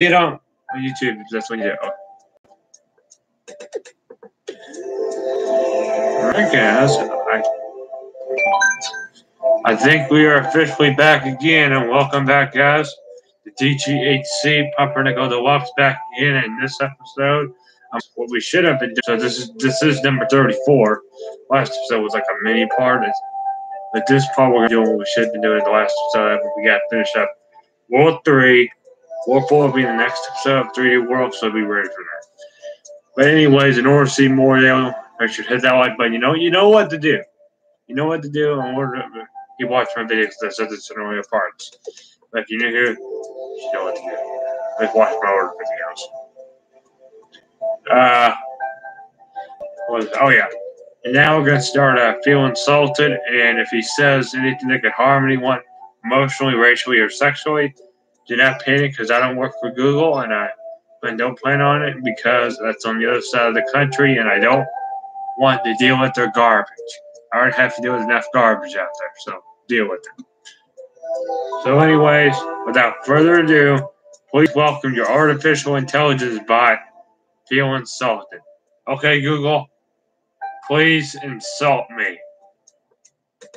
it on YouTube. That's what you do. All right, guys. I, I think we are officially back again, and welcome back, guys. The DGHC Pumpernickel Deluxe back again in this episode. Um, what we should have been doing. So this is this is number thirty-four. Last episode was like a mini part, but this part we're doing what we should have been doing in the last episode. We got to finish up World Three. World Four will be the next episode of 3D World, so be ready for that. But anyways, in order to see more, they'll make sure to hit that like button. You know, you know what to do. You know what to do in order to keep watching my videos because I said this in earlier parts. But if you're new here, you know what to do. Like watch my videos. Uh, was oh yeah. And now we're gonna start uh, feel insulted, and if he says anything that could harm anyone emotionally, racially, or sexually, do not panic because I don't work for Google, and I and don't plan on it because that's on the other side of the country, and I don't want to deal with their garbage. I already have to deal with enough garbage out there, so deal with it. So, anyways, without further ado, please welcome your artificial intelligence bot feel insulted. Okay, Google, please insult me.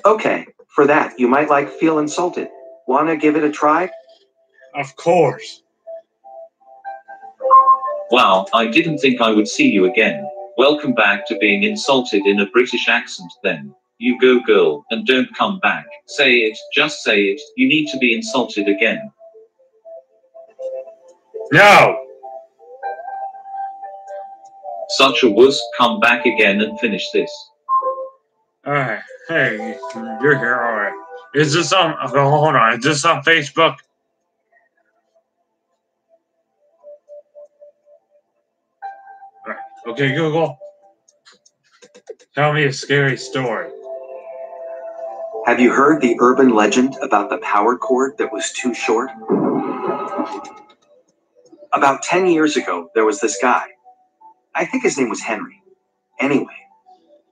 Okay, for that, you might like feel insulted. Wanna give it a try? Of course. Wow, I didn't think I would see you again. Welcome back to being insulted in a British accent then. You go girl, and don't come back. Say it, just say it, you need to be insulted again. No! Such a wuss, come back again and finish this. Alright, hey, you're here, alright. Is this on, hold on, is this on Facebook? Okay, Google. Tell me a scary story. Have you heard the urban legend about the power cord that was too short? About 10 years ago, there was this guy. I think his name was Henry. Anyway,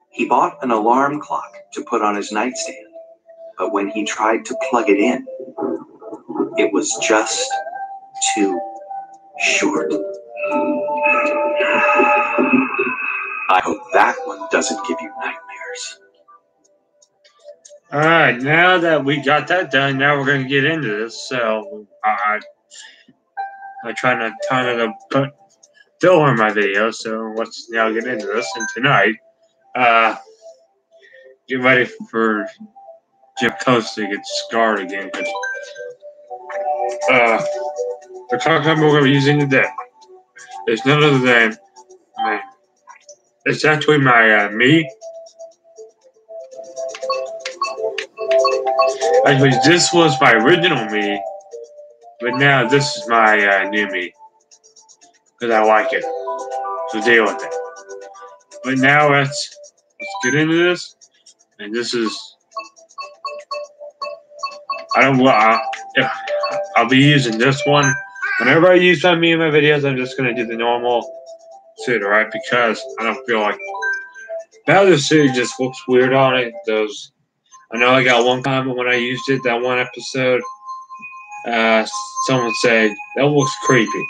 he bought an alarm clock to put on his nightstand, but when he tried to plug it in, it was just too short. I hope that one doesn't give you nightmares. All right, now that we got that done, now we're going to get into this. So I, I try not ton to put filler in my videos. So let's now get into this. And tonight, uh, get ready for Jim Acosta to get scarred again. Uh, the we're going to be using today is none other than my. It's actually my uh, me Actually, this was my original me, but now this is my uh, new me because I like it. So deal with it. But now let's let's get into this, and this is I don't uh, I'll be using this one whenever I use my me in my videos. I'm just gonna do the normal suit, right? Because I don't feel like Bowser suit just looks weird on it. Those I know I got one comment when I used it, that one episode. Uh, someone said, that looks creepy.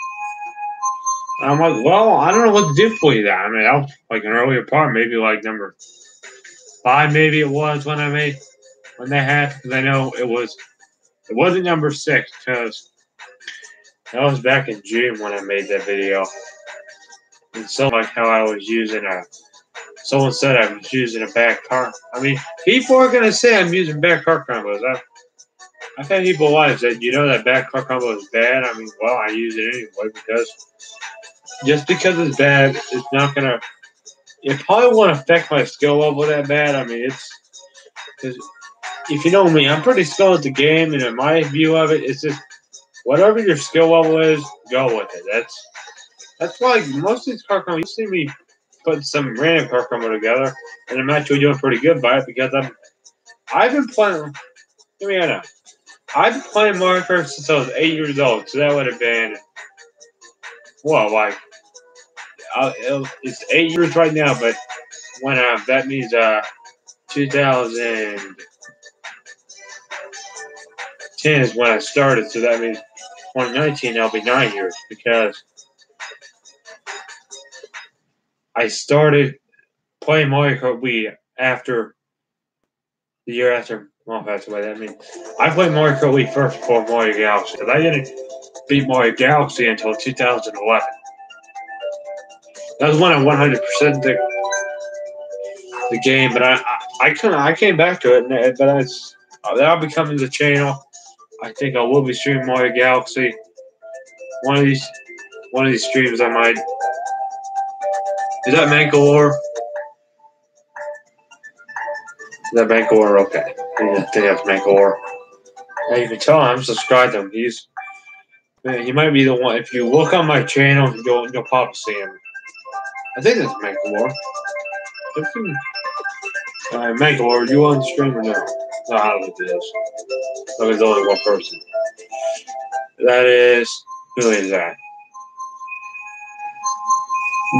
I'm like, well, I don't know what to do for you that. I mean, that was like an earlier part, maybe like number five, maybe it was when I made, when that happened, because I know it was, it wasn't number six, because that was back in June when I made that video. And so, like how I was using a, Someone said I was using a back car. I mean, people are gonna say I'm using back car combos. I, I've had people lie and said, you know that back car combo is bad. I mean, well, I use it anyway because just because it's bad, it's not gonna. It probably won't affect my skill level that bad. I mean, it's because if you know me, I'm pretty skilled at the game, and in my view of it, it's just whatever your skill level is, go with it. That's that's why most of these car combos. You see me putting some random car combo together, and I'm actually doing pretty good by it because I'm I've been playing. Give me a. I've been playing Mario Kart since I was eight years old, so that would have been well, like uh, it's eight years right now, but when uh, that means uh 2010 is when I started, so that means 2019, that'll be nine years because I started playing Mario Kart Wii after the year after Mom passed away. I mean, I played Mario Kart Wii first before Mario Galaxy. Because I didn't beat Mario Galaxy until 2011. That was when I 100% the, the game, but I I, I, couldn't, I came back to it, but it's, uh, that'll be coming to the channel. I think I will be streaming Mario Galaxy. One of these, one of these streams I might. Is that Mangalore? Is that Mangalore? Okay. I think that's. Yeah, you can tell I'm subscribed to him. He's man, he might be the one. If you look on my channel, you'll you'll probably see him. I think that's Mangalore. Alright, uh, Mangalore, you on the stream or no? No, I don't think it is. There's only one person. That is who is that?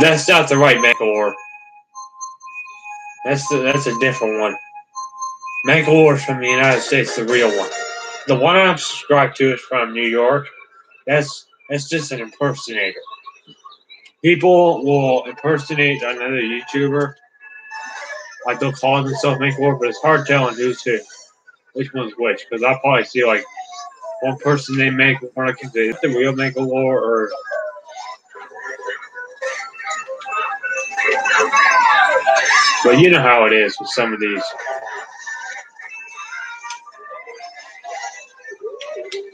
That's not the right Mangalore. That's the, that's a different one. Mangalore from the United States, the real one. The one I'm subscribed to is from New York. That's that's just an impersonator. People will impersonate another YouTuber. Like they'll call themselves Mangalore, but it's hard telling who's who, which one's which. Because I probably see like one person they make can say the real Mangalore or But you know how it is with some of these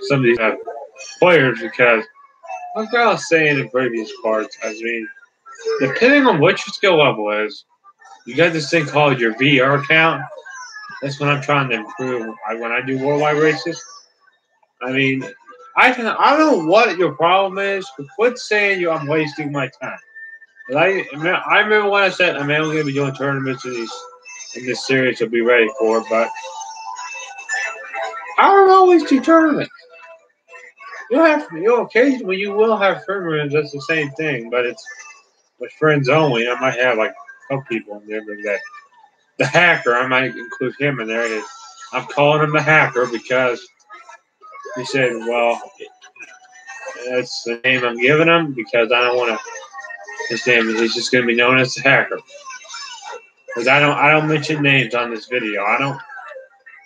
some of these players because like I was saying in previous parts, I mean, depending on what your skill level is, you got this thing called your VR count. That's what I'm trying to improve. I, when I do worldwide races, I mean, I can I don't know what your problem is, but quit saying you I'm wasting my time. I I remember when I said I'm only going to be doing tournaments in these in this series to be ready for, but I don't always do tournaments. You'll have you occasionally you will have rooms. That's the same thing, but it's with friends only. I might have like a couple people in there, that the hacker I might include him in there. I'm calling him the hacker because he said, "Well, that's the name I'm giving him because I don't want to." His name is just going to be known as the hacker because I don't I don't mention names on this video. I don't.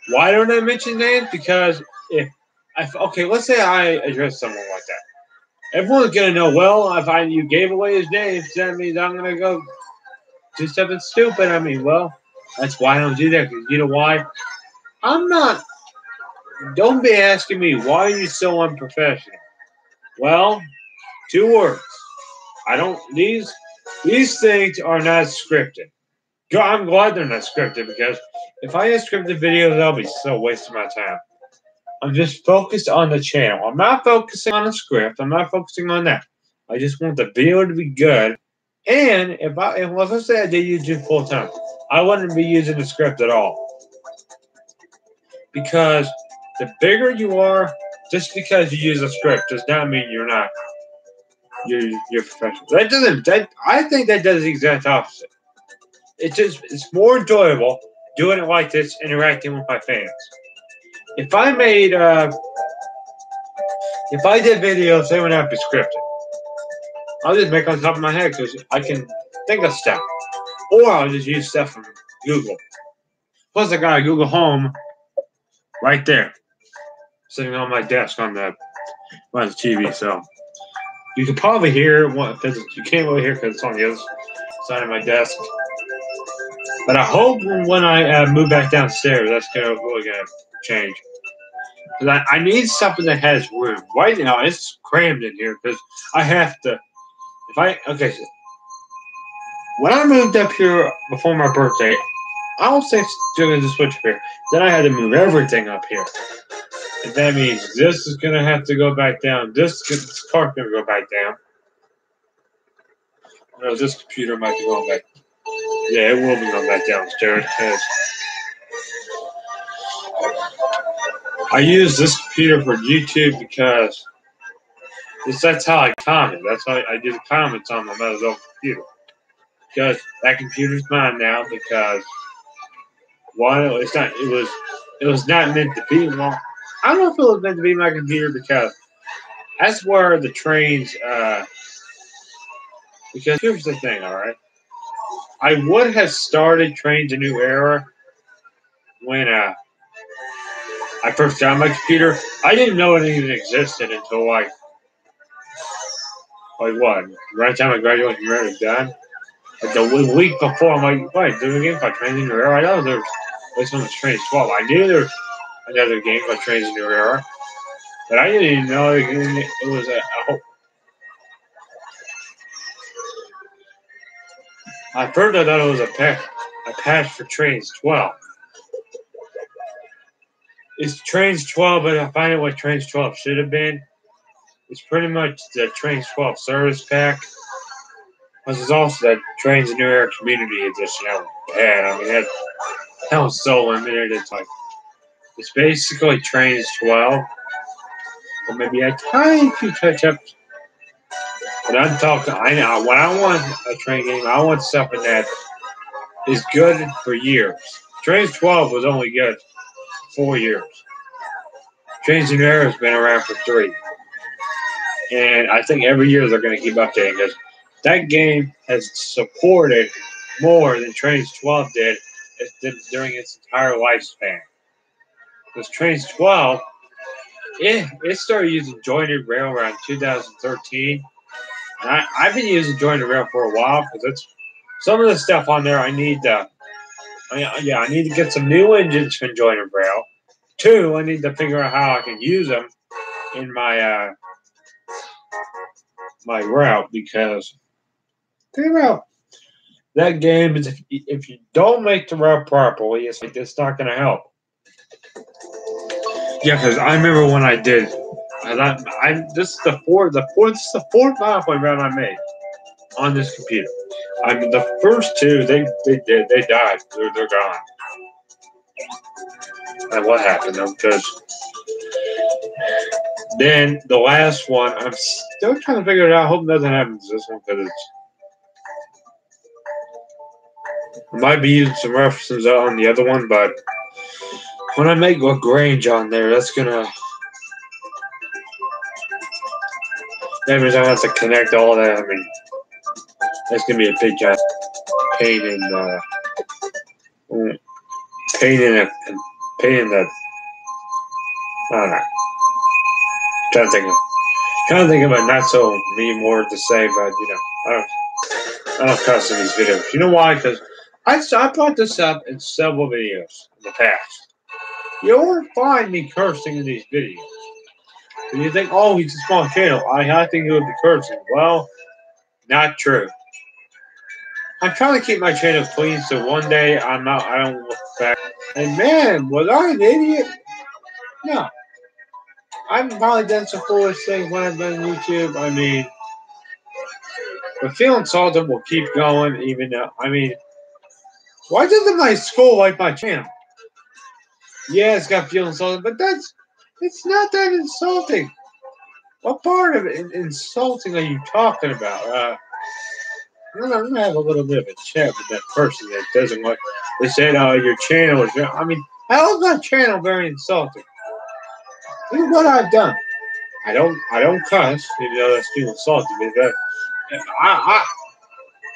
Why don't I mention names? Because if I, okay, let's say I address someone like that. Everyone's gonna know. Well, if I you gave away his name, that means I'm gonna go do something stupid. I mean, well, that's why I don't do that. Because you know why? I'm not. Don't be asking me why are you so unprofessional. Well, two words. I don't. These these things are not scripted. I'm glad they're not scripted because if I had scripted videos, I'll be so wasting my time. I'm just focused on the channel. I'm not focusing on the script. I'm not focusing on that. I just want the video to be good. And if I, if, let's say I did YouTube full time, I wouldn't be using the script at all. Because the bigger you are, just because you use a script does not mean you're not you're you're professional. That doesn't. That I think that does the exact opposite. It's just it's more enjoyable doing it like this, interacting with my fans if I made, uh, if I did videos, they would to be scripted. I'll just make on top of my head because I can think of stuff. Or I'll just use stuff from Google. Plus, I got a Google Home right there, sitting on my desk on the, on the TV. So you can probably hear what because you can't really hear because it's on the other side of my desk. But I hope when I uh, move back downstairs, that's gonna really gonna change. I, I need something that has room. Right now, it's crammed in here because I have to. If I okay, so when I moved up here before my birthday, I was doing the switch up here. Then I had to move everything up here. And that means this is gonna have to go back down. This, this car's gonna go back down. No, this computer might be going back. Yeah, it will be going back downstairs because I use this computer for YouTube because that's how I comment. That's how I, do the comments on my mother's old computer. Because that computer's mine now because why it's not it was it was not meant to be well, I don't know if it was meant to be my computer because that's where the trains. Uh, because here's the thing, all right. I would have started Trainz a New Era when uh, I first got my computer. I didn't know it even existed until like, like what? Right time I graduated from done. Like the week before, I'm like, wait, there's game Trainz a New Era. I know there's this one was Trainz 12. I knew there's another game called Trainz New Era, but I didn't even know it, was a, a I first I thought it was a patch, a patch for Trainz 12. It's Trainz 12, but I find out what Trainz 12 should have been. It's pretty much the Trainz 12 service pack. This is also that Trainz New Era Community Edition I had. I mean, that, that was so limited. It's like, it's basically Trainz 12, or maybe a tiny few touch ups but I'm talking. I know when I want a train game, I want something that is good for years. Trainz 12 was only good four years. Trainz New Era has been around for three, and I think every year they're going to keep updating because that game has supported more than Trainz 12 did during its entire lifespan. Because Trainz 12, it, it started using jointed rail around 2013 I, I've been using Jointed Rail for a while because it's some of the stuff on there I need to. I, yeah, I need to get some new engines from Jointed Rail. Two, I need to figure out how I can use them in my uh, my route because think about that game is if, if you don't make the route properly, it's like it's not going to help. Yeah, because I remember when I did and I, I this is the fourth, the fourth, this is the fourth halfway round I made on this computer. I mean, the first two, they they they, they died. They're they're gone. And what happened? Because then the last one, I'm still trying to figure it out. I hope nothing happens to this one because it's. I might be using some references on the other one, but when I make Lagrange on there, that's gonna Every time I have to connect all that, I mean, that's gonna be a big giant pain in uh, pain in a pain in the. I don't know. Trying to think of trying to think of a not so mean word to say, but you know, I don't I don't cuss in these videos. You know why? Because I I brought this up in several videos in the past. You won't find me cursing in these videos. And you think, oh, he's a small channel. I, I think he would be cursing. Well, not true. I'm trying to keep my channel clean so one day I'm not, I don't look back. And man, was I an idiot? No. I've probably done some foolish things when I've been on YouTube. I mean, but feeling salted will keep going, even though, I mean, why doesn't my school like my channel? Yeah, it's got feeling salted, but that's it's not that insulting. What part of it, insulting are you talking about? Uh, I'm gonna, have a little bit of a chat with that person that doesn't like. They said, "Oh, your channel is." I mean, how is my channel very insulting? Look at what I've done. I don't, I don't cuss, even though that's too insulting. But I, I,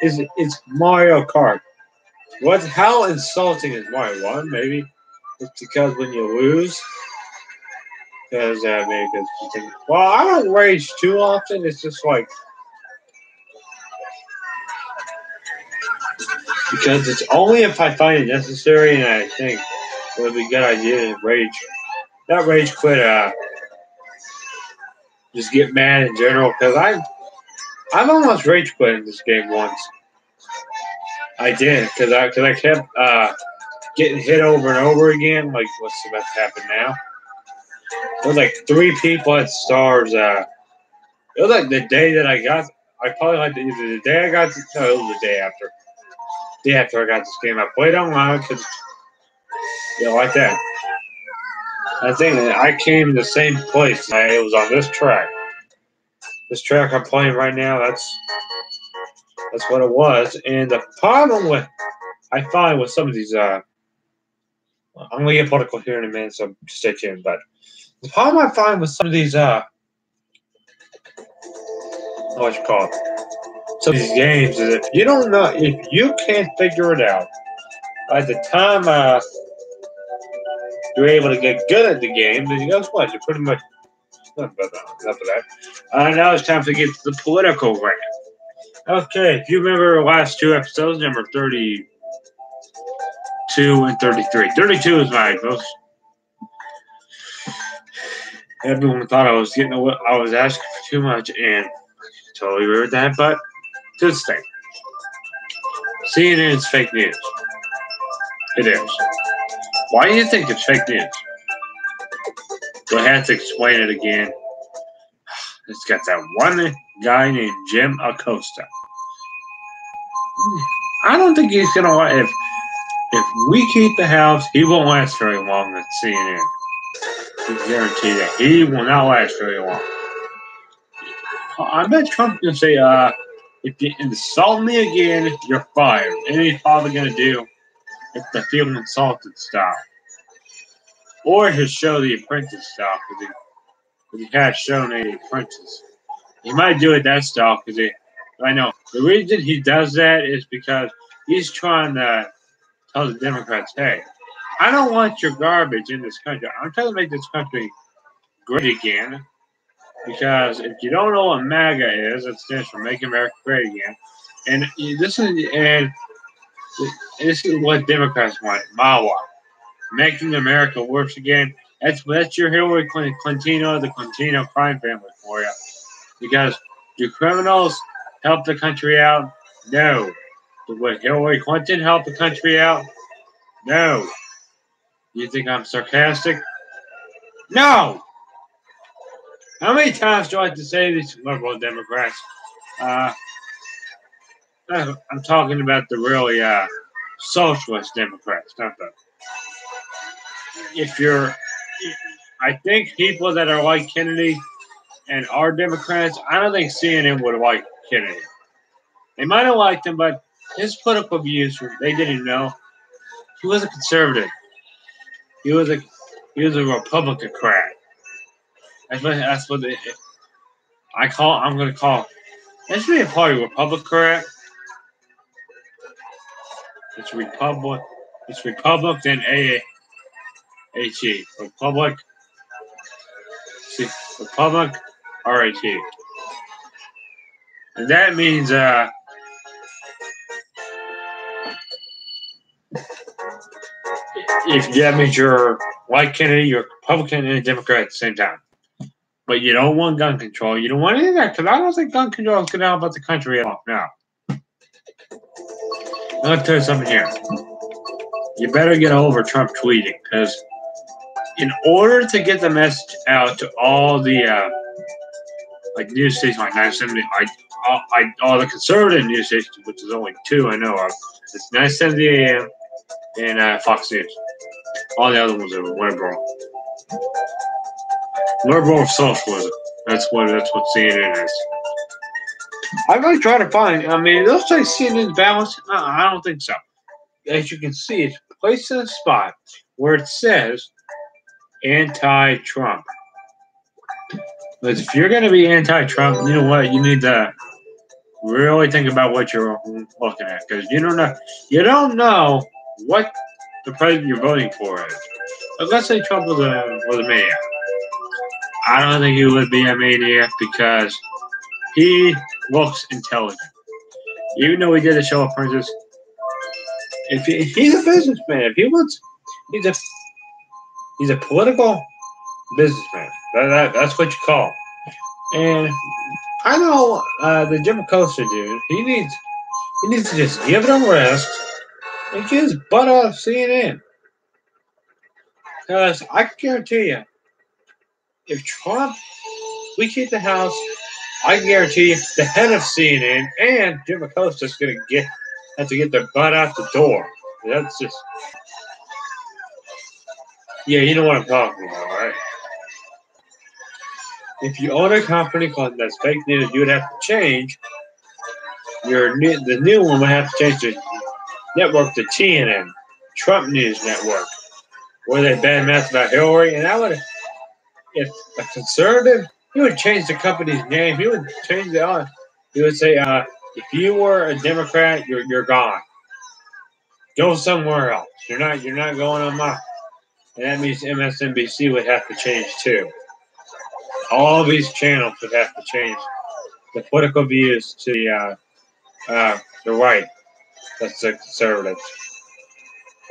is it's Mario Kart. What? How insulting is Mario? One, maybe it's because when you lose, because uh, because you think, well, I don't rage too often. It's just like because it's only if I find it necessary and I think it would be a good idea to rage. Not rage quit. Uh, just get mad in general because I I've almost rage quit in this game once. I did because I because I kept uh, getting hit over and over again. Like what's about to happen now? It was like three people at stars. Uh, it was like the day that I got. I probably like the, the day I got. To, no, it was the day after. The day after I got this game, I played online because know, like that. I think I came the same place. I, it was on this track. This track I'm playing right now. That's that's what it was. And the problem with I find with some of these, uh, I'm gonna get political here in a minute, so stay tuned. But the problem I find with some of these uh what you call it. Some of these games is if you don't know, if you can't figure it out, by the time uh, you're able to get good at the game, then you guess what? You're pretty much enough of that. Enough of that. Uh, now it's time to get to the political rant. Okay, if you remember the last two episodes, number 32 and 33. 32 is my most. Everyone thought I was getting, a, I was asking for too much, and I totally agree with that. But to this thing, CNN is fake news. It is. Why do you think it's fake news? Do I have to explain it again? It's got that one guy named Jim Acosta. I don't think he's gonna if if we keep the house, he won't last very long at CNN. I guarantee that he will not last very long. I bet Trump's gonna say, uh, if you insult me again, you're fired. And he's probably gonna do if the feel insulted style. Or he'll show the apprentice style because he, he has shown a apprentice. He might do it that style because he I know. The reason he does that is because he's trying to tell the Democrats, hey, I don't want your garbage in this country. I'm trying to make this country great again. Because if you don't know what MAGA is, it stands for Make America Great Again. And this is and this is what Democrats want, MAWA. Making America worse again. That's that's your Hillary Clinton, Clintino, the Clintino crime family for you. Because do criminals help the country out? No. Would Hillary Clinton help the country out? No. You think I'm sarcastic? No. How many times do I have to say these liberal Democrats? Uh, I'm talking about the really uh, socialist Democrats, not the. If you're, I think people that are like Kennedy and are Democrats, I don't think CNN would like Kennedy. They might have liked him, but his political views they didn't know. He was a conservative. He was a he was a Republican crat. That's what that's what they, I call. I'm going to call. This be a party Republican. It's Republic. It's Republic then A H E Republic. See Republic R H E. And that means uh, if that means you're white Kennedy, you're Republican and a Democrat at the same time. But you don't want gun control. You don't want any of that because I don't think gun control is going to help the country at all. Now, I'll tell you something here. You better get over Trump tweeting because in order to get the message out to all the uh, like news stations like 970, I all, I, all the conservative news stations, which is only two I know of. It's 970 AM and uh, Fox News. All the other ones are liberal. Liberal socialism. That's what that's what CNN is. I'm going to try to find. I mean, they'll say CNN's balanced. Uh, I don't think so. As you can see, it's placed in a spot where it says anti-Trump. But if you're going to be anti-Trump, you know what? You need to really think about what you're looking at because you don't know you don't know what the president you're voting for is. But let's say Trump was a was a maniac. I don't think he would be a maniac because he looks intelligent. Even though he did a show Apprentice, if, he, he's a businessman, if he wants, he's a he's a political businessman. That, that, that's what you call. And I know uh, the Jim Acosta dude. He needs he needs to just give a rest and get his butt off CNN. Because I guarantee you, if Trump, we keep the House, I guarantee you, the head of CNN and Jim Acosta is going to get have to get their butt out the door. That's just, yeah, you know what I'm talking about, right? if you own a company called that's fake news, you would have to change your new, the new one would have to change the network to TNN, Trump News Network, where they badmouth about Hillary, and I would, if a conservative, he would change the company's name. He would change the He would say, uh, if you were a Democrat, you're you're gone. Go somewhere else. You're not you're not going on my and that means MSNBC would have to change too. All these channels would have to change the political views to the uh, uh, the right. That's the conservatives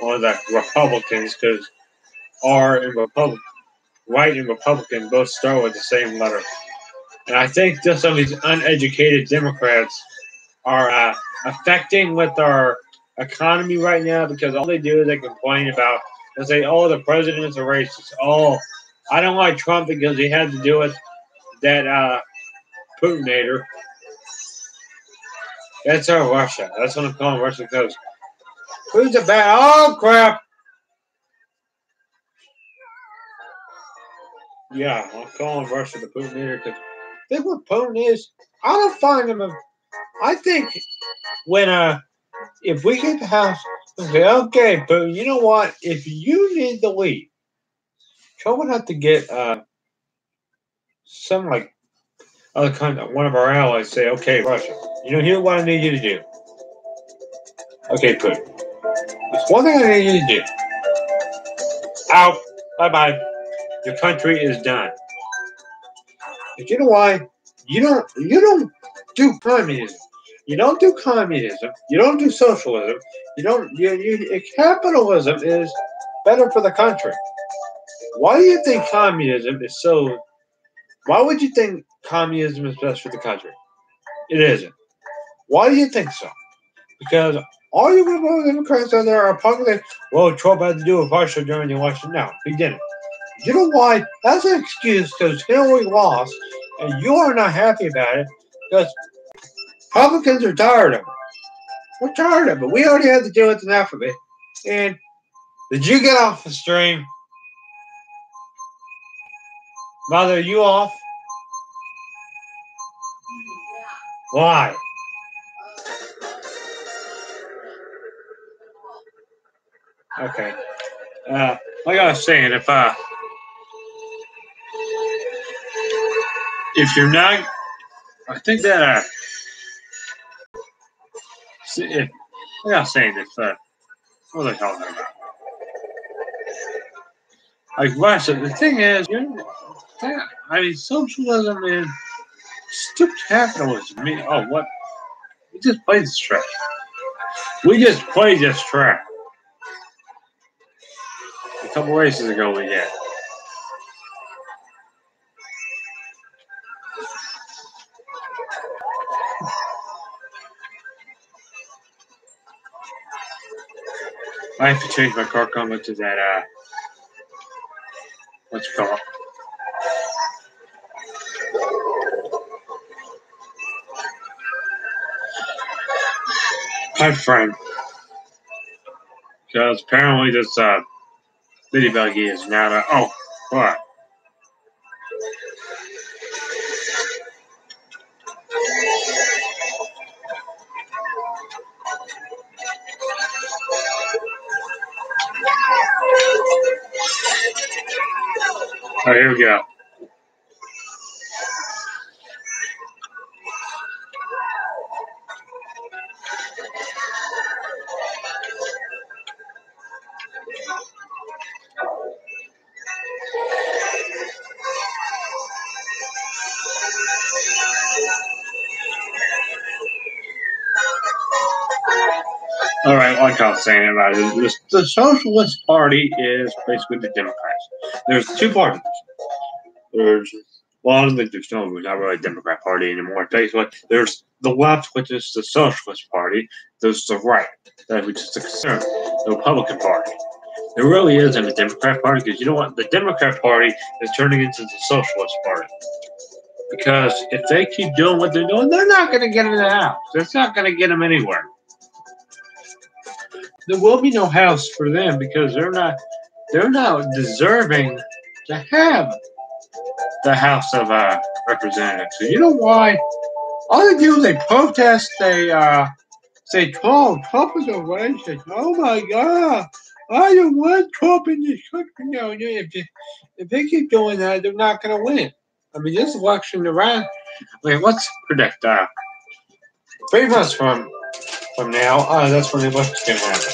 or the Republicans, because R and Republican, right and Republican both start with the same letter. And I think just some of these uneducated Democrats are uh, affecting with our economy right now because all they do is they complain about and say, "Oh, the president's a racist." Oh, I don't like Trump because he had to do with that uh, Putinator. That's our Russia. That's what I'm calling Russia because who's the bad? Oh crap! Yeah, I'm calling Russia the Putinator because think what Putin is. I don't find him. A, I think when uh, if we get the House Okay, okay, but you know what? If you need the lead, Trump would have to get uh, some like other kind of one of our allies say, okay, Russia, you know, here's what I need you to do. Okay, good. There's one thing I need you to do. Out. Bye bye. Your country is done. But you know why? You don't you don't do communism. You don't do communism. You don't do socialism. You don't. You, you, capitalism is better for the country. Why do you think communism is so? Why would you think communism is best for the country? It isn't. Why do you think so? Because all you Democrats out there are publicly, well, Trump had to do with Russia during the election. No, he didn't. You know why? That's an excuse because Hillary lost, and you are not happy about it because Republicans are tired of it. We're tired of it. We already had to deal with enough of it. And did you get off the stream? Mother, you off? Why? Okay. Uh, like I was saying, if uh, if you're not, I think that uh, if like I was saying, if uh, what was I talking about? Like Russia, the thing is, you I mean, socialism and stupid capitalism. I mean, oh, what? We just played this track. We just played this track. A couple races ago, we did. I have to change my car combo to that, uh, what's it called? Pipe frame. Because apparently this, uh, Biddybuggy is not a, oh, what? Oh, here we go. All right, like I was saying about it, the Socialist Party is basically the Democrats. There's two parties. There's well, I don't think there's no not really a Democrat Party anymore. Basically, there's the left, which is the Socialist Party. There's the right, which is the conservative, the Republican Party. There really isn't a Democrat Party because you know what? The Democrat Party is turning into the Socialist Party. Because if they keep doing what they're doing, they're not going to get in the house. That's not going to get them anywhere there will be no house for them because they're not they're not deserving to have the House of uh, Representatives. You know why? All they do is they protest. They uh, say Trump, Trump is a racist. Oh my God. I don't want Trump in this country. No, if they, if they keep doing that, they're not going to win. I mean, this election around. I mean, let's predict. Uh, three months from from now, uh, that's when the election's going to happen.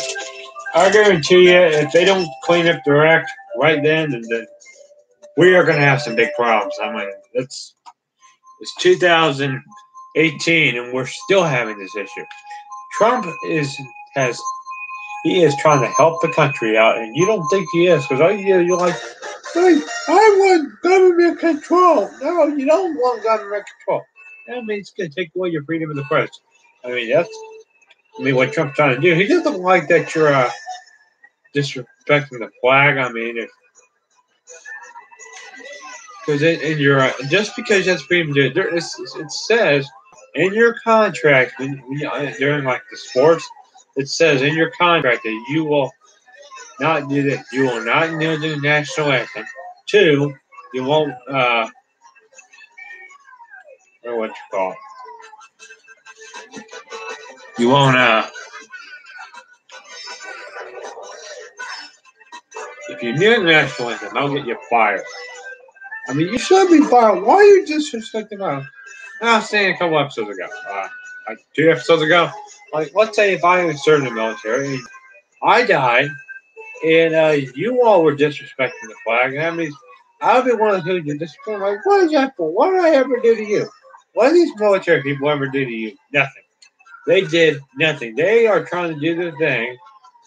I guarantee you, if they don't clean up their act right then, then, then we are going to have some big problems. I mean, it's it's 2018, and we're still having this issue. Trump is has he is trying to help the country out, and you don't think he is because you you're like, hey, I want government control. No, you don't want government control. That means it's going to take away your freedom of the press. I mean, that's I mean what Trump's trying to do. He doesn't like that you're uh, disrespecting the flag. I mean, if because in, your just because that's freedom do it, says in your contract when, when uh, during like the sports it says in your contract that you will not do that. You will not kneel to the national anthem. Two, you won't, uh, or what you call. You won't, uh, if you kneel the national anthem, I'll get you fired. I mean, you should be fired. Why are you disrespecting us? I was saying a couple episodes ago, uh, like two episodes ago, like let's say if I serving in the military, I died, and uh, you all were disrespecting the flag, and that means I'll be one of those who just like, what is that for? What did I ever do to you? What did these military people ever do to you? Nothing. They did nothing. They are trying to do their thing,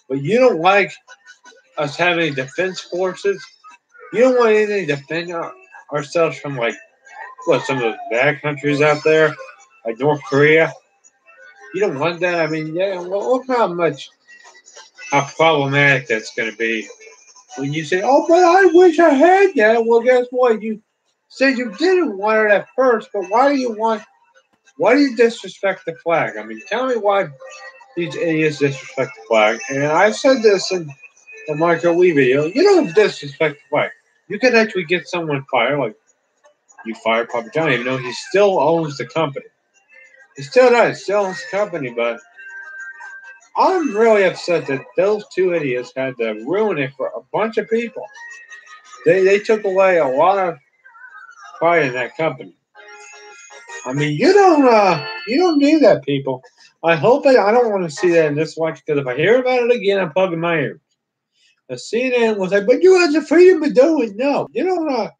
but you don't like us having defense forces. You don't want anything to defend our, ourselves from like what some of those bad countries out there, like North Korea. You don't want that. I mean, yeah. Well, look how much how problematic that's going to be when you say, "Oh, but I wish I had that." Well, guess what? You said you didn't want it at first, but why do you want? Why do you disrespect the flag? I mean, tell me why these idiots disrespect the flag. And I said this in the Marco Lee video. You don't disrespect the flag. You can actually get someone fired, like you fire Papa John, even though he still owns the company. He still does, still owns the company, but I'm really upset that those two idiots had to ruin it for a bunch of people. They they took away a lot of pride in that company. I mean, you don't uh, you don't do that, people. I hope I, I don't want to see that in this watch because if I hear about it again, I'm plugging my ears. CNN was like, "But you had the freedom to do it." No, you don't. Uh,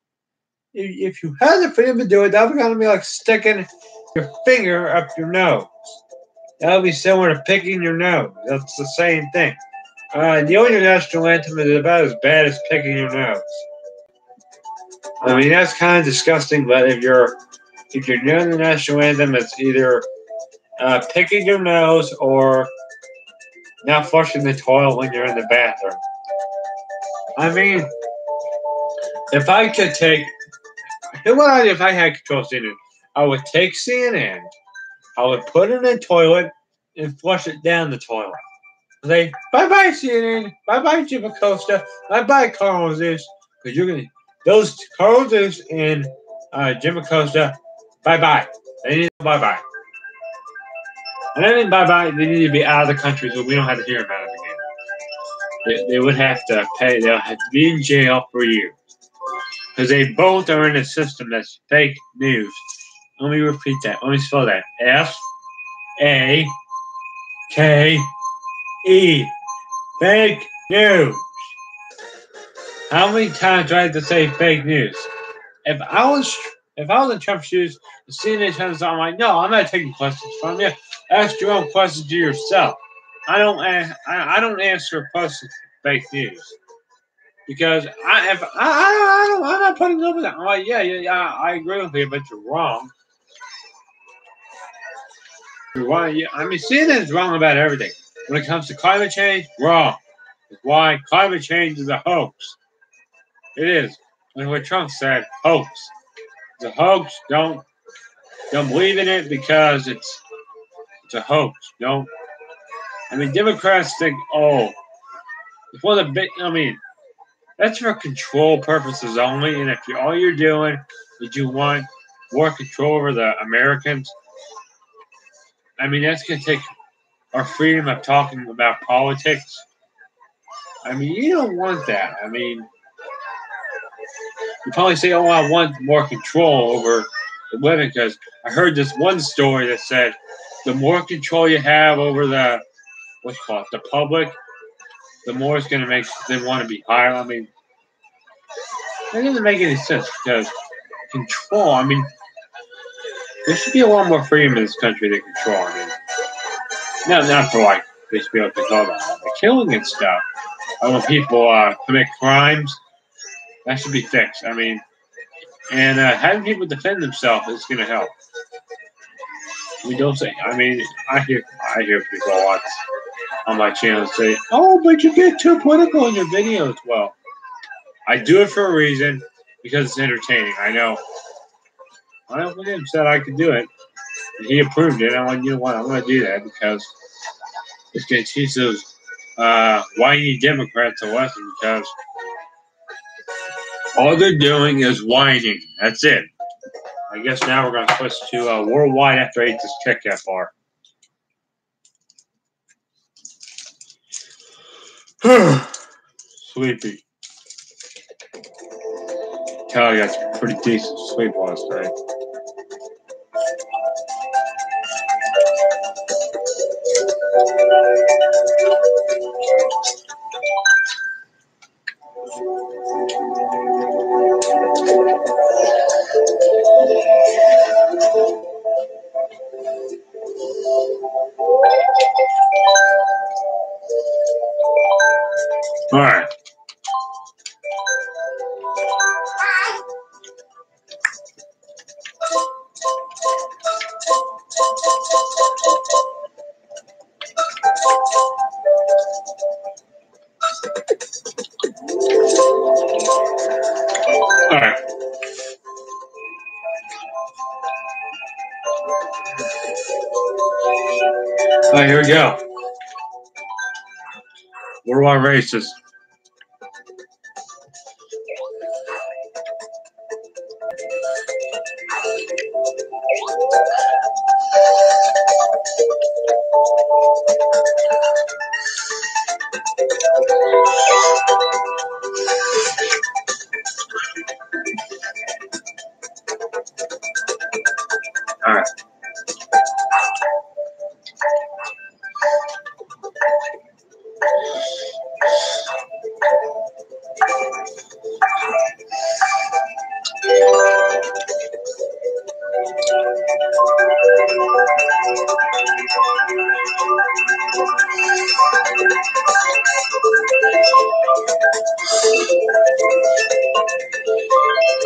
if, if you had the freedom to do it, that would gonna be like sticking your finger up your nose. That would be similar to picking your nose. That's the same thing. Uh, the only national anthem is about as bad as picking your nose. I mean, that's kind of disgusting. But if you're if you're doing the national anthem, it's either uh, picking your nose or not flushing the toilet when you're in the bathroom. I mean, if I could take, I if I had control CNN, I would take CNN, I would put it in the toilet and flush it down the toilet. Say bye bye CNN, bye bye Jim Acosta, bye bye Carl Zeus, because you're gonna those Carl and uh, Jim Acosta, bye bye. They need bye bye. And I then bye bye, they need to be out of the country so we don't have to hear about it. They, they would have to pay. They'll have to be in jail for years because they both are in a system that's fake news. Let me repeat that. Let me spell that. F A K E. Fake news. How many times do I have to say fake news? If I was if I was in Trump's shoes, seeing CNN channels, I'm like, no, I'm not taking questions from you. Ask your own questions to yourself. I don't I, I don't answer questions fake news because I if I, I, I don't, I'm not putting up with that. I'm like, yeah, yeah, yeah, I agree with you, but you're wrong. Why? Yeah, I mean, CNN is wrong about everything. When it comes to climate change, wrong. It's why climate change is a hoax. It is. And what Trump said, hoax. It's a hoax. Don't don't believe in it because it's it's a hoax. Don't. I mean, Democrats think, oh, one the big. I mean, that's for control purposes only. And if you, all you're doing is you want more control over the Americans, I mean, that's going to take our freedom of talking about politics. I mean, you don't want that. I mean, you probably say, oh, I want more control over the women because I heard this one story that said the more control you have over the what's called the public, the more it's going to make them want to be higher. I mean, that doesn't make any sense because control. I mean, there should be a lot more freedom in this country than control. I mean, not not for like they should be able to control that, the killing and stuff. When people uh, commit crimes, that should be fixed. I mean, and uh, having people defend themselves is going to help. We don't say. I mean, I hear I hear people a lot on my channel say, "Oh, but you get too political in your videos." Well, I do it for a reason because it's entertaining. I know. I don't him said I could do it. And he approved it. I'm like, you know what? I'm going to do that because it's going to teach those uh, whiny Democrats a lesson because all they're doing is whining. That's it. I guess now we're going to switch to uh, worldwide after I eat this Kit Kat bar. Sleepy. Kelly got some pretty decent sleep last night. Racist.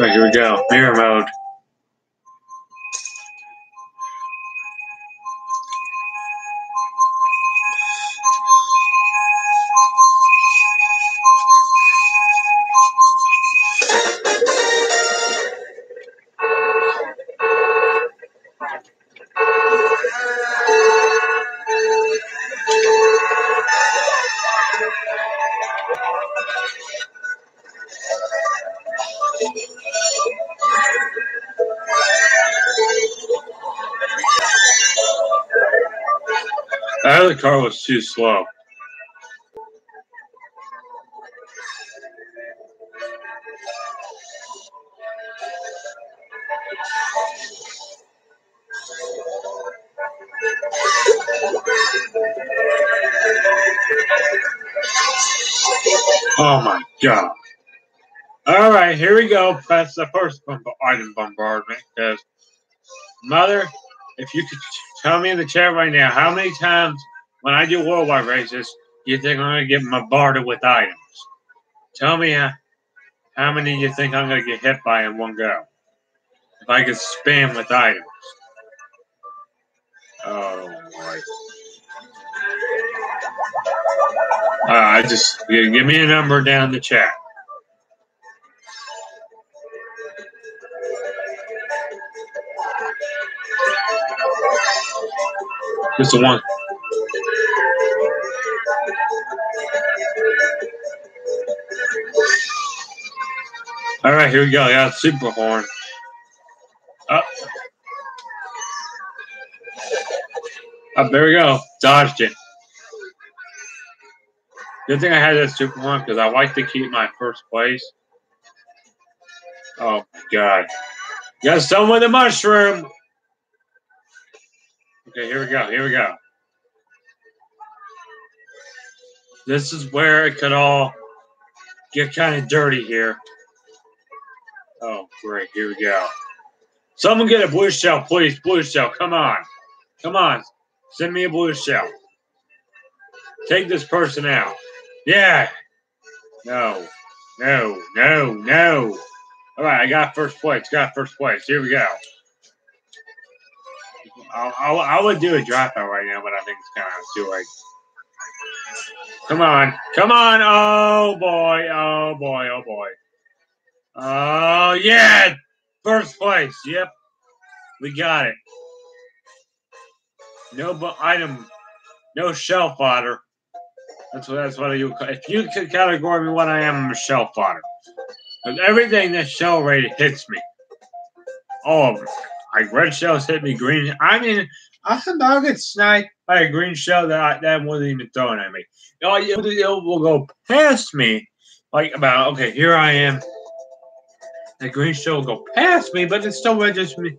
Right, here we go. Mirror mode. Too slow. Oh my god. All right, here we go. That's the first item bombardment. Because, mother, if you could tell me in the chat right now, how many times when I do worldwide races, you think I'm going to get bombarded with items? Tell me how, how many you think I'm going to get hit by in one go? If I could spam with items. Oh, my. Uh, I just give me a number down the chat. Just the one. All right, here we go. Yeah, super horn. Up. Up, there we go. Dodged it. Good thing I had that super horn because I like to keep my first place. Oh, God. Got some with a mushroom. Okay, here we go. Here we go. This is where it could all get kind of dirty here. Oh, great. Here we go. Someone get a blue shell, please. Blue shell. Come on. Come on. Send me a blue shell. Take this person out. Yeah. No. No. No. No. All right. I got first place. Got first place. Here we go. I, I, I would do a dropout right now, but I think it's kind of too late. Come on. Come on. Oh, boy. Oh, boy. Oh, boy. Oh, yeah. First place. Yep. We got it. No item. No shell fodder. That's what that's what you if you could categorize me what I am, I'm a shell fodder. Because everything that shell rated hits me. All of them. Like red shells hit me, green. I mean, I sometimes get sniped by a green shell that I, that wasn't even thrown at me. You it, it will go past me, like about okay, here I am. The green shell will go past me, but it still registers me,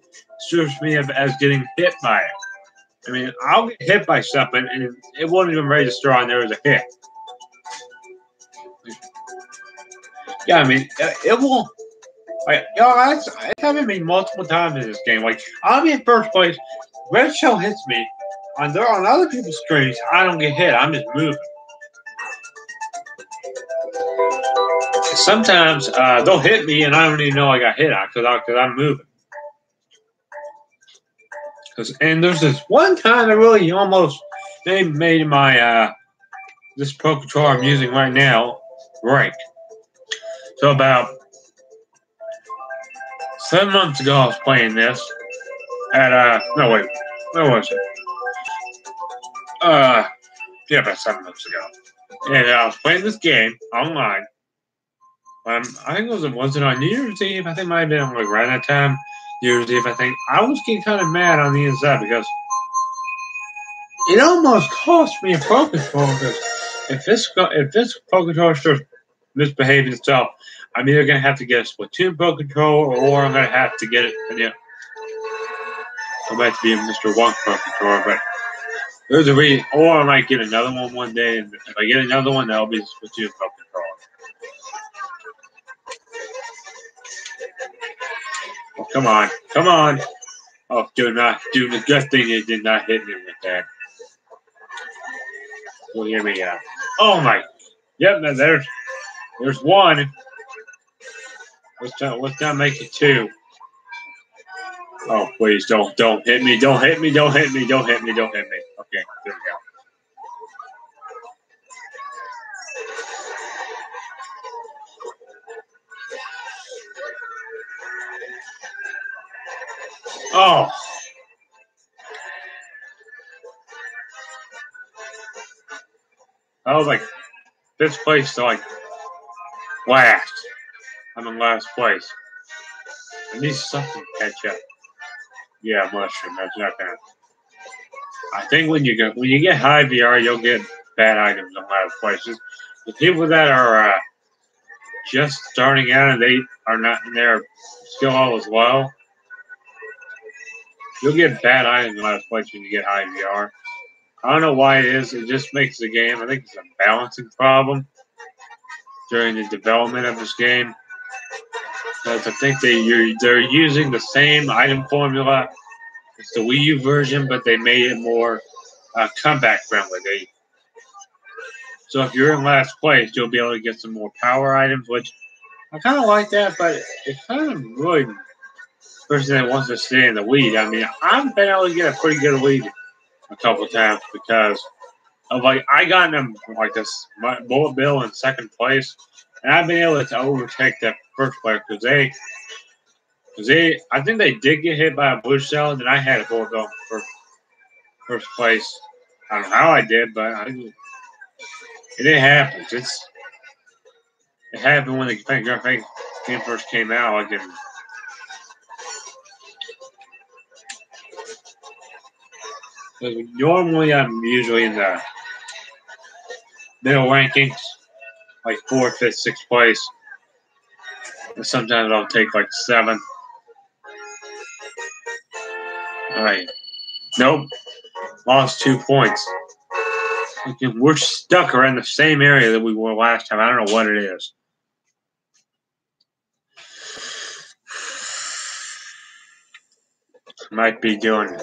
registers me as getting hit by it. I mean, I'll get hit by something, and it won't even register on there as a hit. Yeah, I mean, it will. Like, yo, that's it's happened to me multiple times in this game. Like, be in first place, red shell hits me. On there on other people's screens, I don't get hit. I'm just moving. Sometimes uh, they'll hit me, and I don't even know I got hit because I'm moving. Cause, and there's this one time that really almost they made my uh, this Pro Controller I'm using right now break. So about seven months ago, I was playing this at uh no wait, where was it? Uh, yeah, about seven months ago, and I was playing this game online. Um, I think it was was it on New Year's Eve? I think it might have been like around that time. New Year's Eve, I think. I was getting kind of mad on the inside because it almost cost me a Pro Controller because if this if this Controller starts misbehaving itself, I'm either gonna have to get a Splatoon Pro Controller or I'm gonna have to get it. And yeah, I might have to be a Mr. Wonk Pro Controller, but there's a reason. Or I might get another one one day, and if I get another one, that'll be Splatoon Pro Controller. Come on, come on. Oh, do not, do the good thing it did not hit me with that. Well, hear me out. Oh my, yep, there's, there's one. Let's not, let's not make it two. Oh, please don't, don't hit me, don't hit me, don't hit me, don't hit me, don't hit me. Okay, there we go. Oh. I was like fifth place to like last. I'm in last place. I need something to catch up. Yeah, mushroom. That's not gonna. I think when you get when you get high VR, you'll get bad items in last places. The people that are uh, just starting out and they are not in their skill all as well, You'll get bad items in last place when you get high VR. I don't know why it is. It just makes the game. I think it's a balancing problem during the development of this game. Because I think they you're, they're using the same item formula. It's the Wii U version, but they made it more uh, comeback friendly. They so if you're in last place, you'll be able to get some more power items, which I kind of like that, but it kind of really person that wants to stay in the lead. I mean, I've been able to get a pretty good lead a couple times because of like I got them like this bullet bill in second place, and I've been able to overtake that first player because they, because they, I think they did get hit by a blue shell, and then I had a bullet bill for first place. I don't know how I did, but I, it didn't happen. It's it happened when the game first came out. I didn't normally I'm usually in the middle rankings, like fourth, fifth, sixth place. And sometimes I'll take like seven. All right. Nope. lost two points. We're stuck around the same area that we were last time. I don't know what it is. Might be doing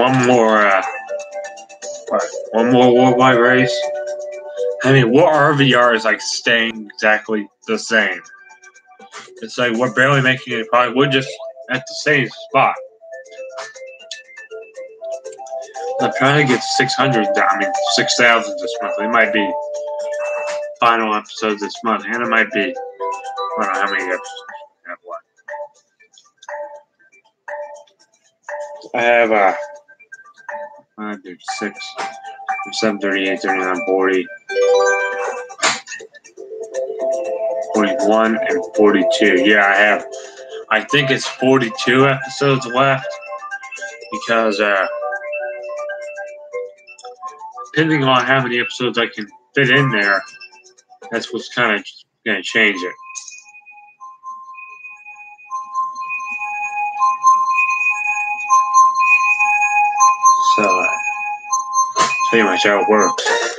one more uh, one more worldwide race. I mean, what RVR is like staying exactly the same. It's like we're barely making it. Probably we're just at the same spot. I'm trying to get 600. I mean, 6,000 this month. It might be final episodes this month, and it might be. I don't know how many episodes. I have what? I have uh, 5, 36, 7, 38, 39, 40, 41, and 42. Yeah, I have, I think it's 42 episodes left because, uh, depending on how many episodes I can fit in there, that's what's kind of going to change it. Pretty much how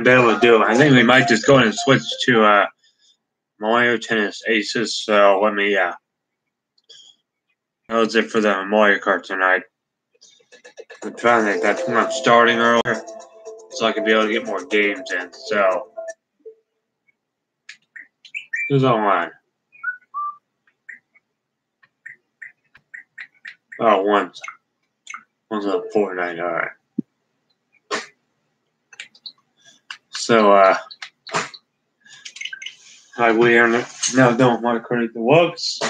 Been able to do. I think we might just go and switch to uh, Mario Tennis Aces. So let me, uh, that was it for the Mario Kart tonight. I'm trying to think. That's when I'm starting earlier so I can be able to get more games in. So, who's online? Oh, one's one's on Fortnite. All right. So, uh, I we are now don't want to create the looks.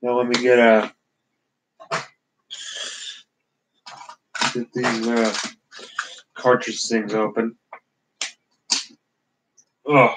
Now let me get a get these uh, cartridge things open. Oh.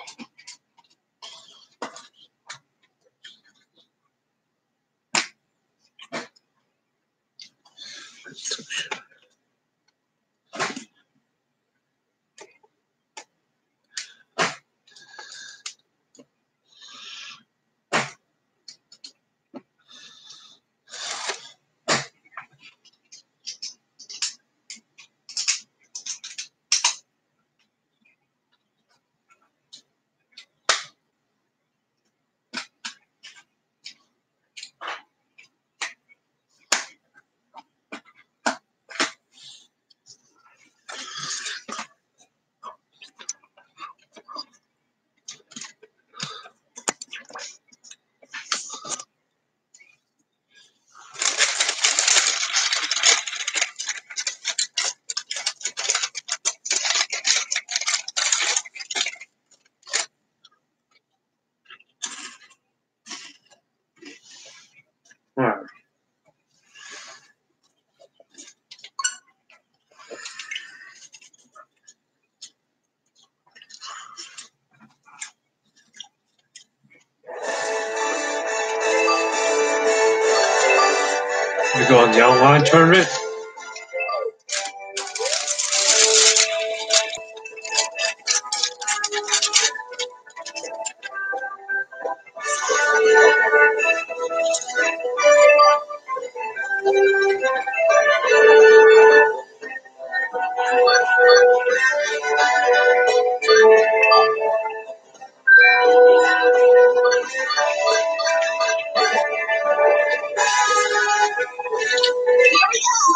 Yeah.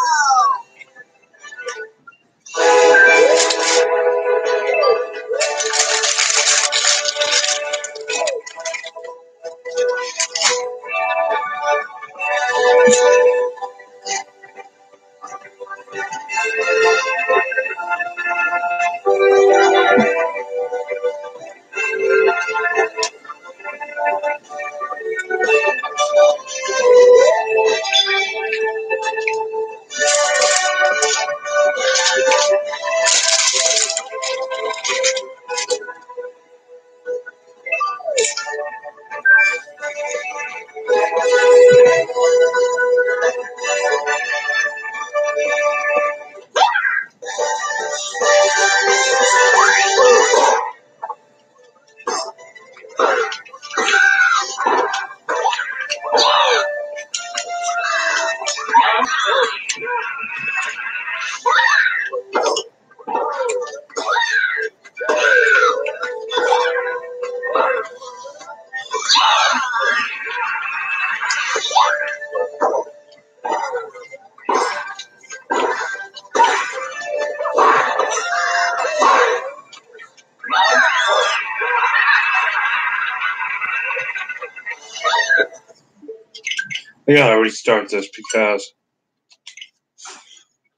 This because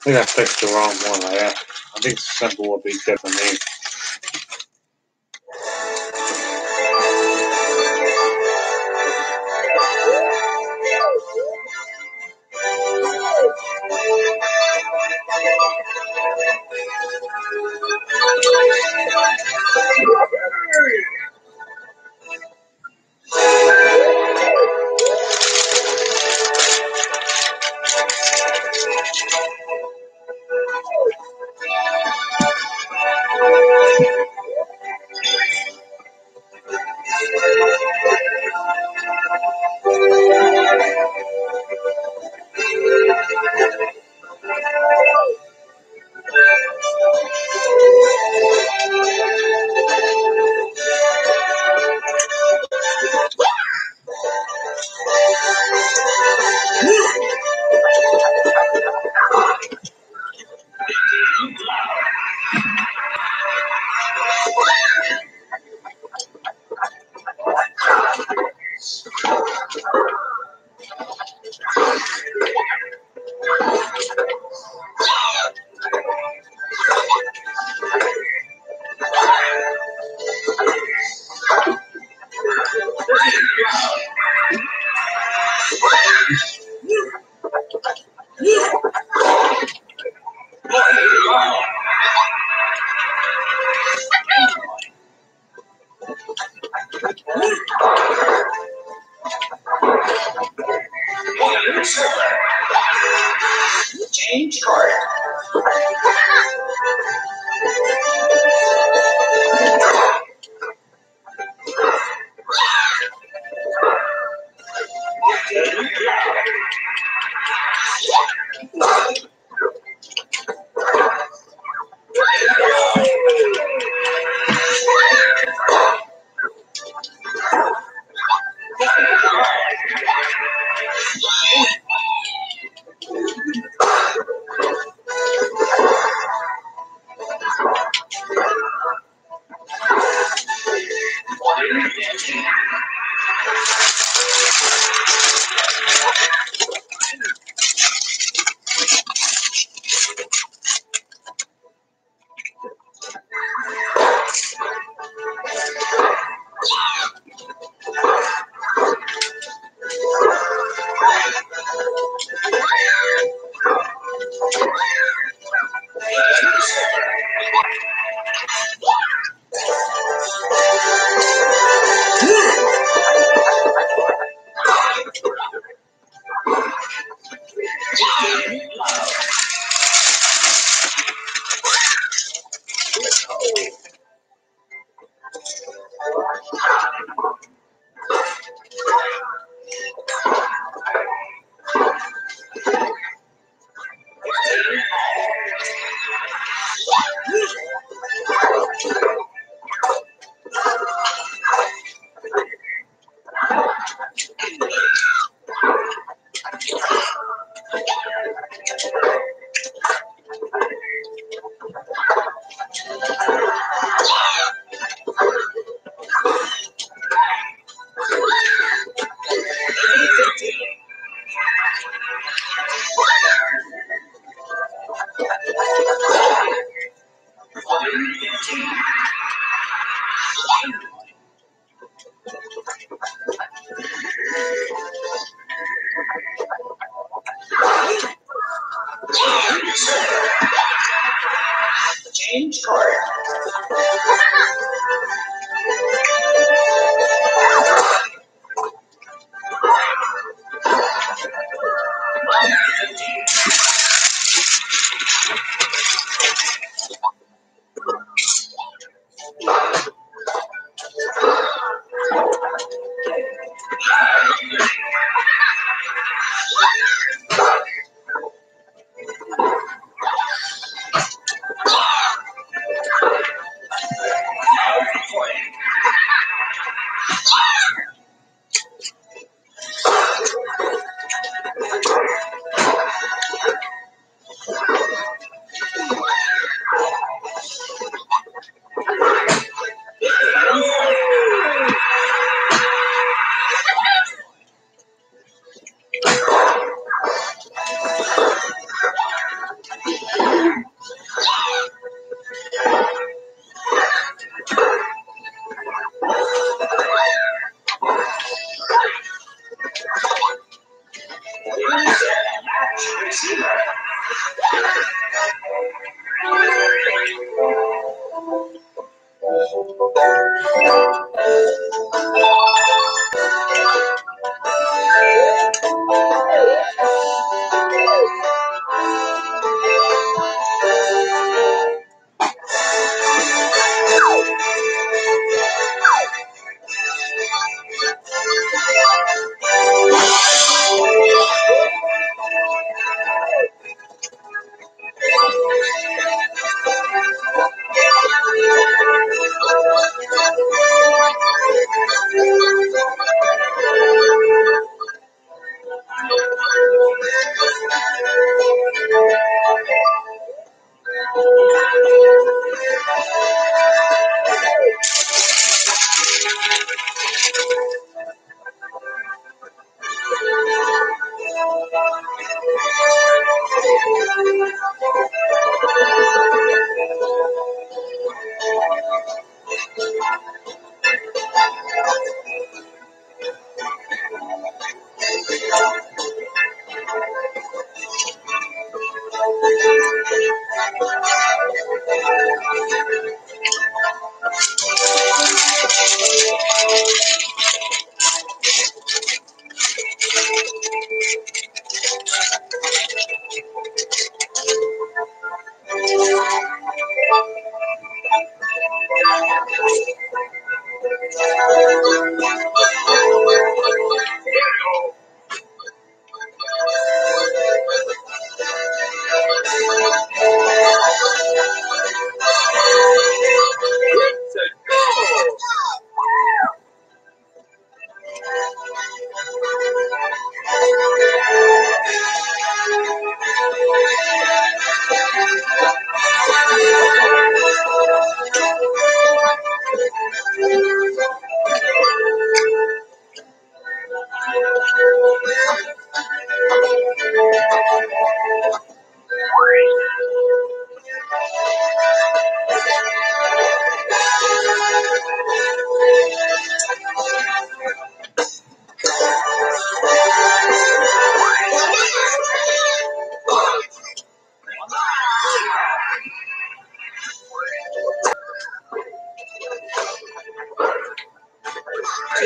I think I picked the wrong one. I, I think the simple will be good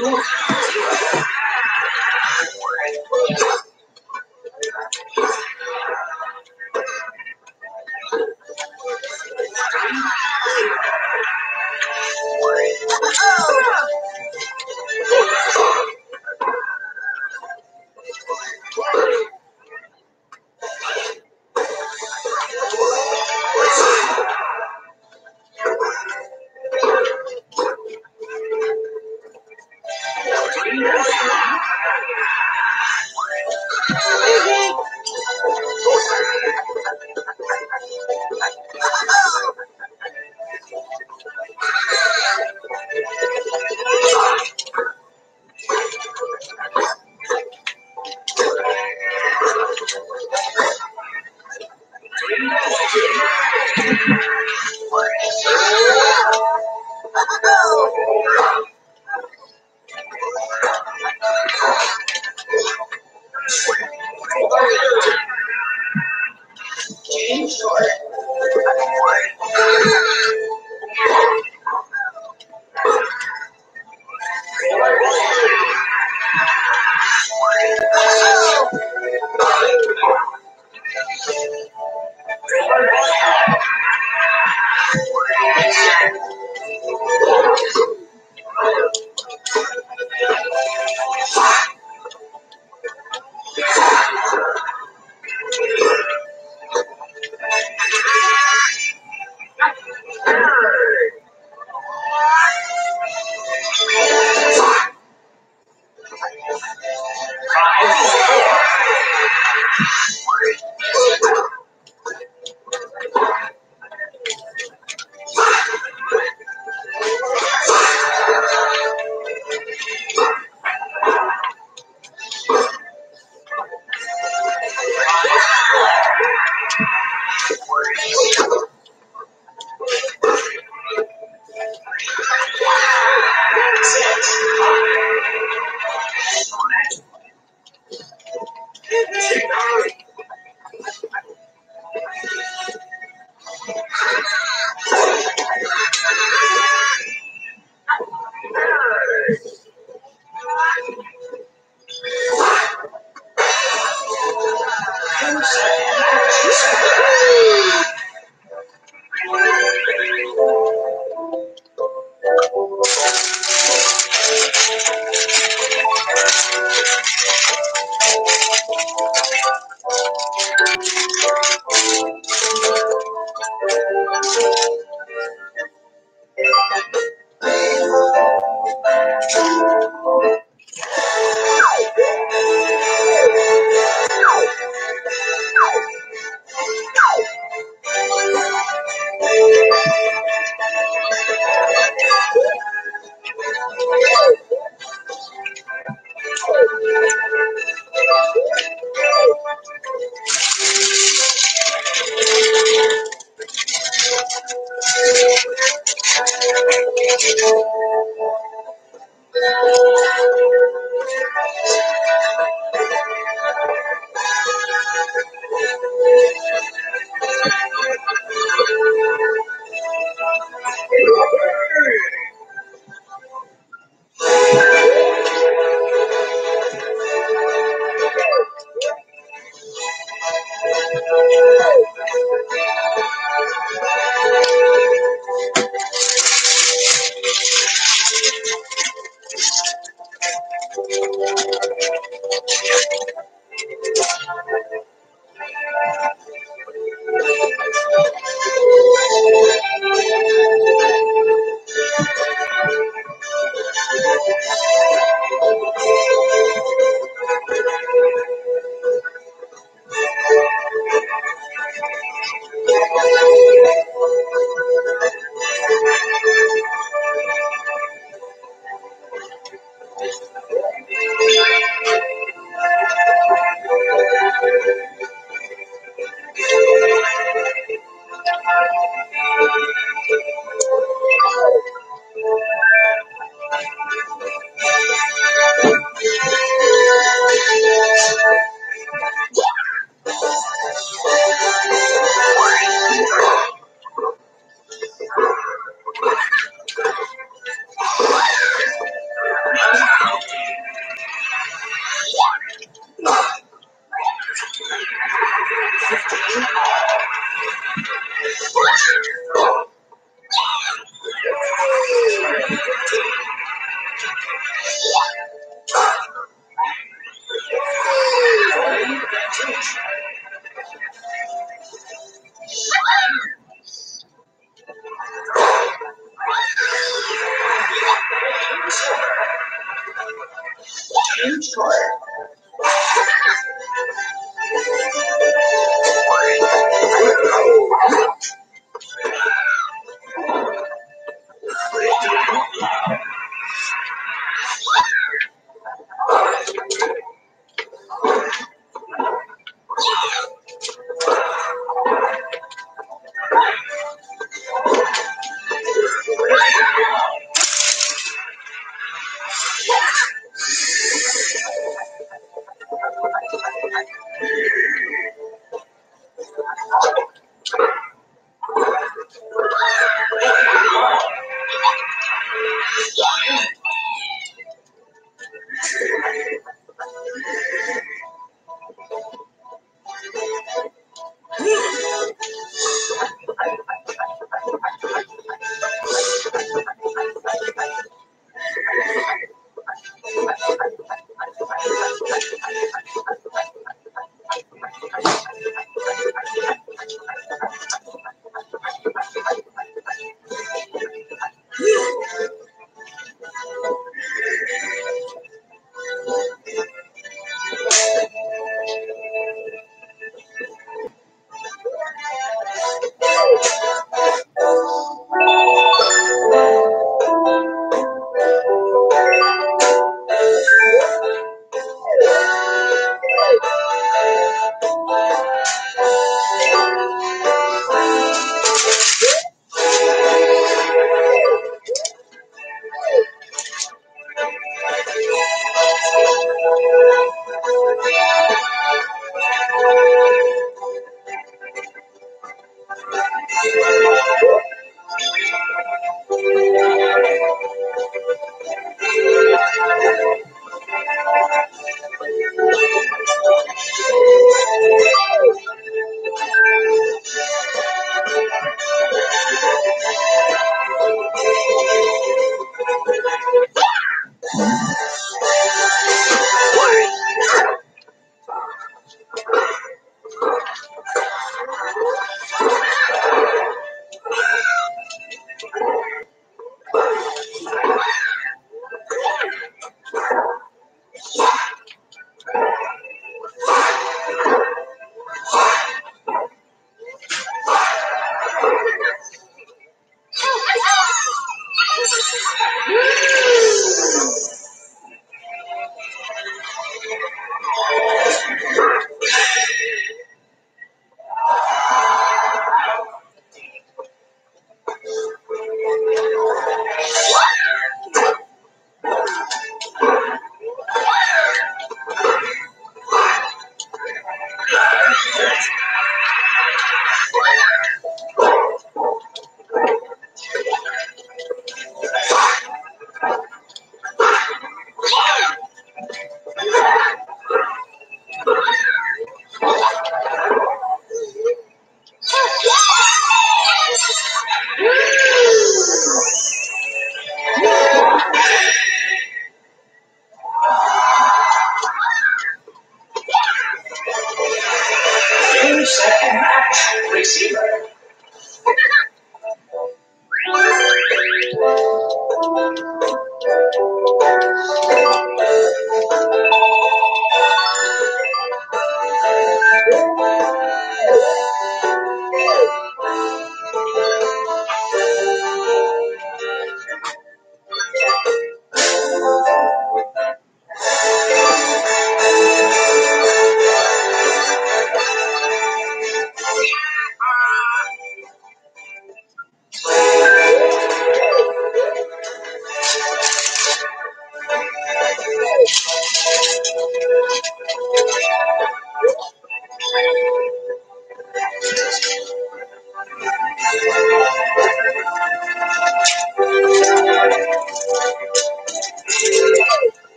não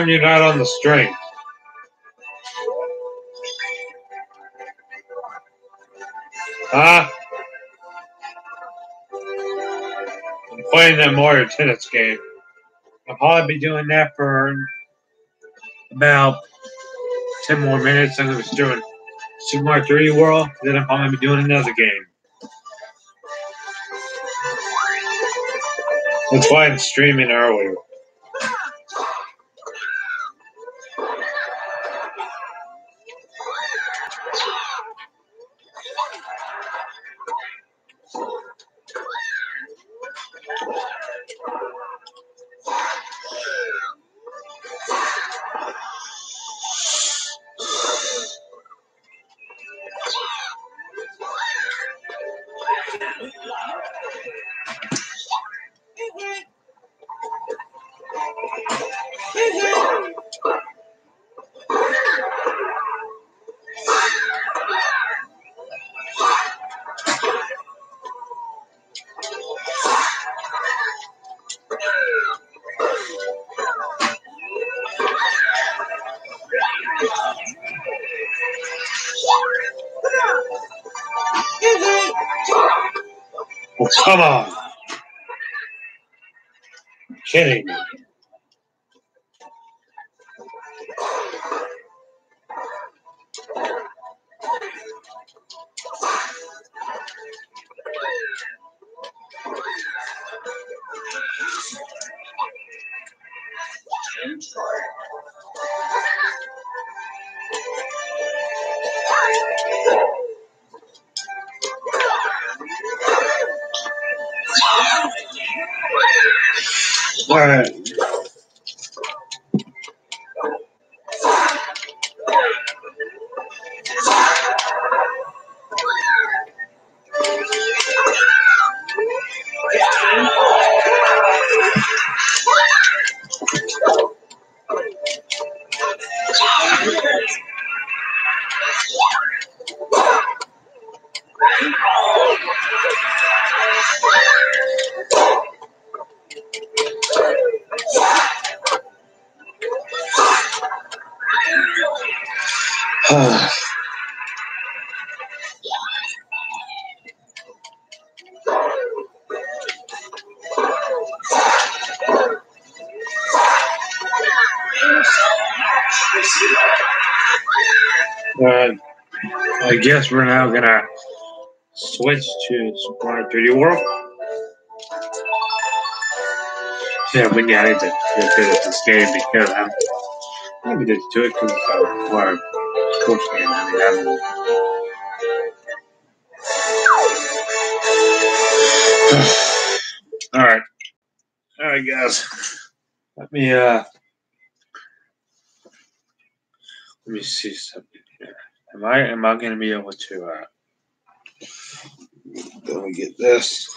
come you're not on the string? Huh? I'm playing that Mario Tennis game. I'll probably be doing that for about 10 more minutes. I'm going to be doing Super Mario 3D World. Then I'm probably be doing another game. That's why I'm streaming earlier. Kidding me. 3D World. Yeah, we gotta get get good at this game because I'm I'm addicted to it because a Mario sports game. I mean, I'm, all right, all right, guys. Let me uh, let me see something here. Am I am I gonna be able to uh? Let me get this.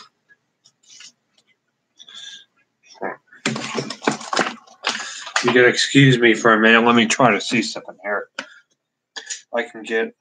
You can excuse me for a minute. Let me try to see something here. I can get.